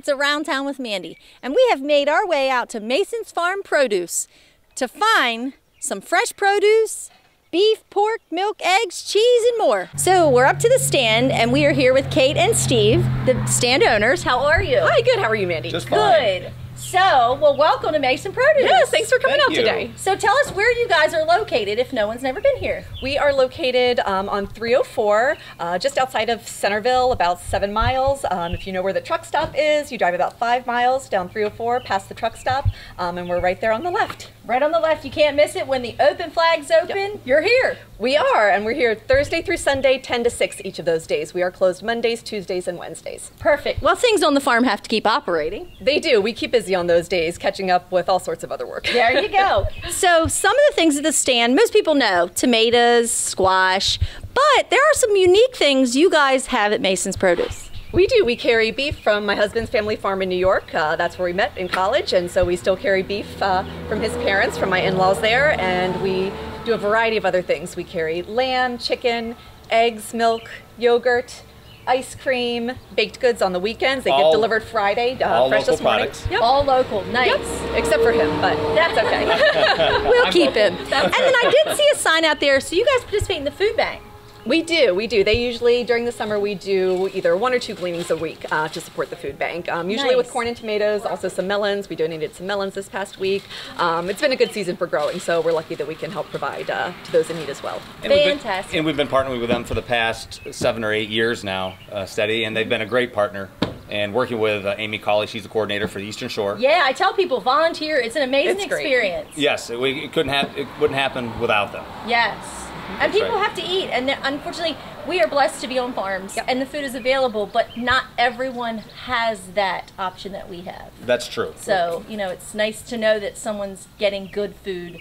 it's Around Town with Mandy, and we have made our way out to Mason's Farm Produce to find some fresh produce, beef, pork, milk, eggs, cheese, and more. So we're up to the stand, and we are here with Kate and Steve, the stand owners. How are you? Hi, good. How are you, Mandy? Just fine. Good. So, well, welcome to Mason Produce. Yes, thanks for coming Thank out you. today. So tell us where you guys are located if no one's never been here. We are located um, on 304, uh, just outside of Centreville, about seven miles. Um, if you know where the truck stop is, you drive about five miles down 304 past the truck stop, um, and we're right there on the left. Right on the left, you can't miss it. When the open flag's open, you're here. We are, and we're here Thursday through Sunday, 10 to 6 each of those days. We are closed Mondays, Tuesdays, and Wednesdays. Perfect. Well, things on the farm have to keep operating. They do. We keep busy on those days, catching up with all sorts of other work. There you go. so, some of the things at the stand, most people know tomatoes, squash, but there are some unique things you guys have at Mason's Produce. We do. We carry beef from my husband's family farm in New York. Uh, that's where we met in college, and so we still carry beef uh, from his parents, from my in-laws there, and we do a variety of other things. We carry lamb, chicken, eggs, milk, yogurt, ice cream, baked goods on the weekends. They get delivered Friday, uh, all fresh local this morning. products. Yep. All local. Nice. Yep. Except for him, but that's okay. We'll I'm keep local. him. And then I did see a sign out there. So, you guys participate in the food bank. We do, we do. They usually, during the summer, we do either one or two gleanings a week uh, to support the food bank. Um, usually with corn and tomatoes, also some melons. We donated some melons this past week. Um, it's been a good season for growing, so we're lucky that we can help provide uh, to those in need as well. And we've been- Fantastic. and we've been partnering with them for the past seven or eight years now, uh, steady, and they've been a great partner. And working with uh, Amy Colley, she's the coordinator for the Eastern Shore. Yeah, I tell people volunteer. It's an amazing It's great. experience. Yes, it, we, it couldn't have, it wouldn't happen without them. Yes. And people right. have to eat. And unfortunately, we are blessed to be on farms Yep. and the food is available, but not everyone has that option that we have. That's true. So, you know, it's nice to know that someone's getting good food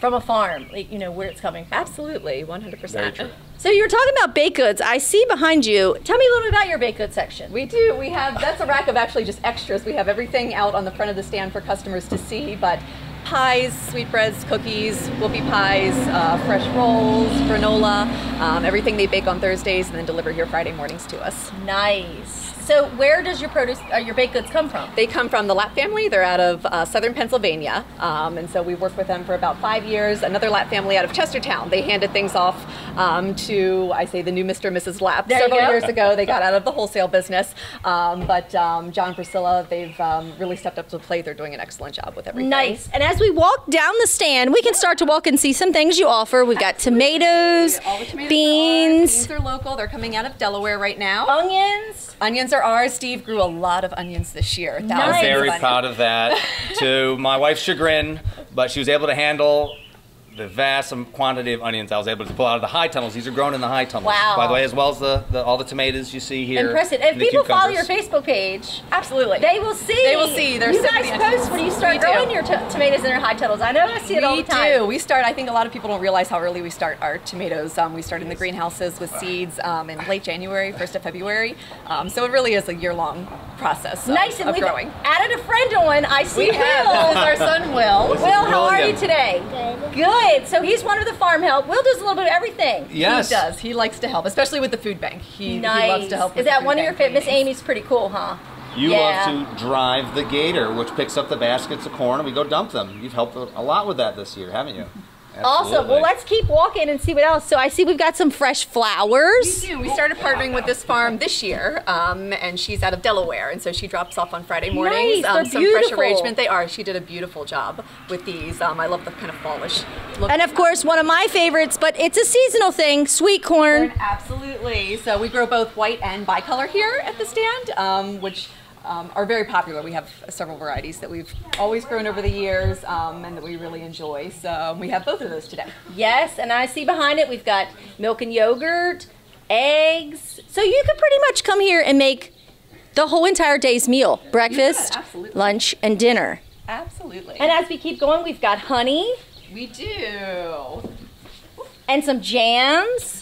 from a farm, like, you know, where it's coming from. Absolutely, 100%. Very true. So, you were talking about baked goods. I see behind you. Tell me a little bit about your baked goods section. We do. We have that's a rack of actually just extras. We have everything out on the front of the stand for customers to see, but pies, sweetbreads, cookies, whoopie pies, uh, fresh rolls, granola, um, everything they bake on Thursdays and then deliver here Friday mornings to us. Nice. So, where does your produce, uh, your baked goods come from? They come from the Lapp family. They're out of uh, southern Pennsylvania, um, and so we've worked with them for about five years. Another Lapp family out of Chestertown. They handed things off um, to, I say, the new Mr. and Mrs. Lapp There several years ago. They got out of the wholesale business, um, but um, John and Priscilla, they've um, really stepped up to the plate. They're doing an excellent job with everything. Nice. And as we walk down the stand, we can start to walk and see some things you offer. We've got tomatoes, All the tomatoes beans, Are, beans are local. They're coming out of Delaware right now. onions. Onions are ours. Steve grew a lot of onions this year. Nice. I'm very proud of that, to my wife's chagrin, but she was able to handle the vast quantity of onions I was able to pull out of the high tunnels. These are grown in the high tunnels, Wow. by the way, as well as the, the all the tomatoes you see here. Impressive. If and the people follow your. Facebook page, Absolutely. they will see. They will see. There's you guys post when you start We do. growing your to- tomatoes in your high tunnels. I know I see it all the time. We do. We start. I think a lot of people don't realize how early we start our tomatoes. Um, we start in the greenhouses with seeds um, in late January, first of February. Um, so it really is a year-long process. Of, Nice, and of we've growing. added a friend on. I see We have. Will. This our son, Will. Will, how are you today? Good. Good. So he's one of the farm help. Will does a little bit of everything. Yes. He does. He likes to help, especially with the food bank. He, nice. he loves to help. Is that one of your bank favorite? Miss. Amy's pretty cool, huh? You Yeah. love to drive the gator, which picks up the baskets of corn, and we go dump them. You've helped a a lot with that this year, haven't you? Awesome. Well, let's keep walking and see what else. So I see we've got some fresh flowers. We do. We started partnering with this farm this year, um, and she's out of Delaware, and so she drops off on Friday mornings. Nice, um, some beautiful. fresh arrangement. They are. She did a beautiful job with these. Um, I love the kind of fallish look. And of course, one of my favorites, but it's a seasonal thing, sweet corn. Absolutely. So we grow both white and bicolor here at the stand, um, which um, are very popular. We have several varieties that we've always grown over the years um, and that we really enjoy. So we have both of those today. Yes, and I see behind it we've got milk and yogurt, eggs. So you could pretty much come here and make the whole entire day's meal breakfast, absolutely. lunch, and dinner. Absolutely. And as we keep going, we've got honey we do. and some jams.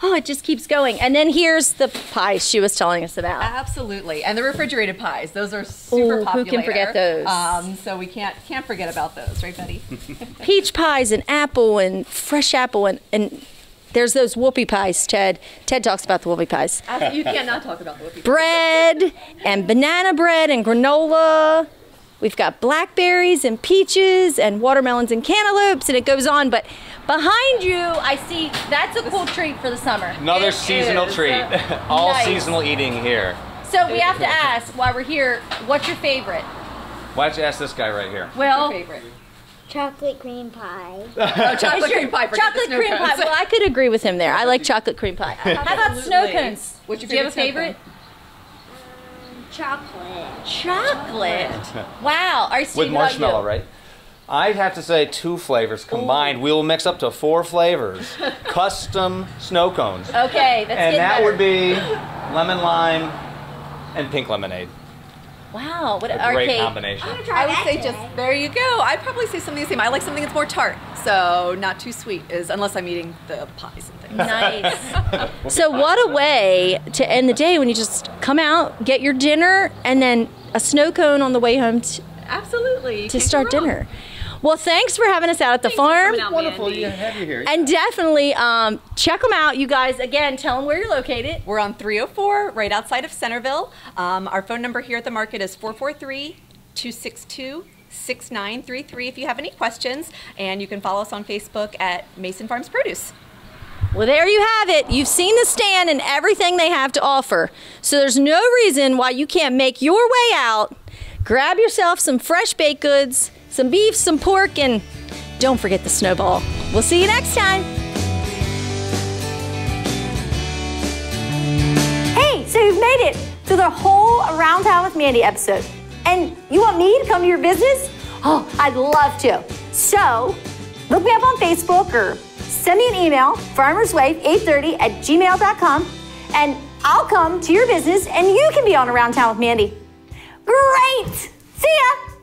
Oh, it just keeps going. And then here's the pies she was telling us about. Absolutely, and the refrigerated pies; those are super Ooh, who popular. can forget those? Um, so we can't can't forget about those, right, Betty? Peach pies and apple and fresh apple and, and There's those whoopie pies, Ted. Ted talks about the whoopie pies. You cannot talk about the whoopie. Bread and banana bread and granola. We've got blackberries and peaches and watermelons and cantaloupes, and it goes on. But behind you, I see that's a cool treat for the summer. Another It seasonal is. treat. All Nice. seasonal eating here. So we have to ask while we're here, what's your favorite? Why don't you ask this guy right here? Well, favorite. Chocolate cream pie. Oh, chocolate cream pie. chocolate snow cream pie. Well, I could agree with him there. I like chocolate cream pie. How about snow Absolutely. cones? What's your Do you have a favorite favorite? Chocolate. Chocolate. Wow. Are you With marshmallow, right? I'd have to say two flavors combined. We will mix up to four flavors. Custom snow cones. Okay, that's and that better. would be lemon lime and pink lemonade. Wow. What A an great arcade. combination. I would say just there you go. I'd probably say something the same. I like something that's more tart, so not too sweet. Is unless I'm eating the pies and things. Nice. so what a way to end the day when you just come out, get your dinner, and then a snow cone on the way home t- Absolutely. To start go wrong. dinner. Well, thanks for having us out at the Thanks for farm. coming out, Wonderful Mandy. to have you here. And definitely um, check them out, you guys. Again, tell them where you're located. We're on 304, right outside of Centreville. Um, our phone number here at the market is 443 262 6933 if you have any questions. And you can follow us on Facebook at Mason Farms Produce. Well, there you have it. You've seen the stand and everything they have to offer. So there's no reason why you can't make your way out, grab yourself some fresh baked goods, some beef, some pork, and don't forget the snowball. We'll see you next time. Hey, so you've made it through the whole Around Town with Mandy episode. And you want me to come to your business? Oh, I'd love to. So, look me up on Facebook or send me an email, farmerswife830 at gmail.com, and I'll come to your business and you can be on Around Town with Mandy. Great!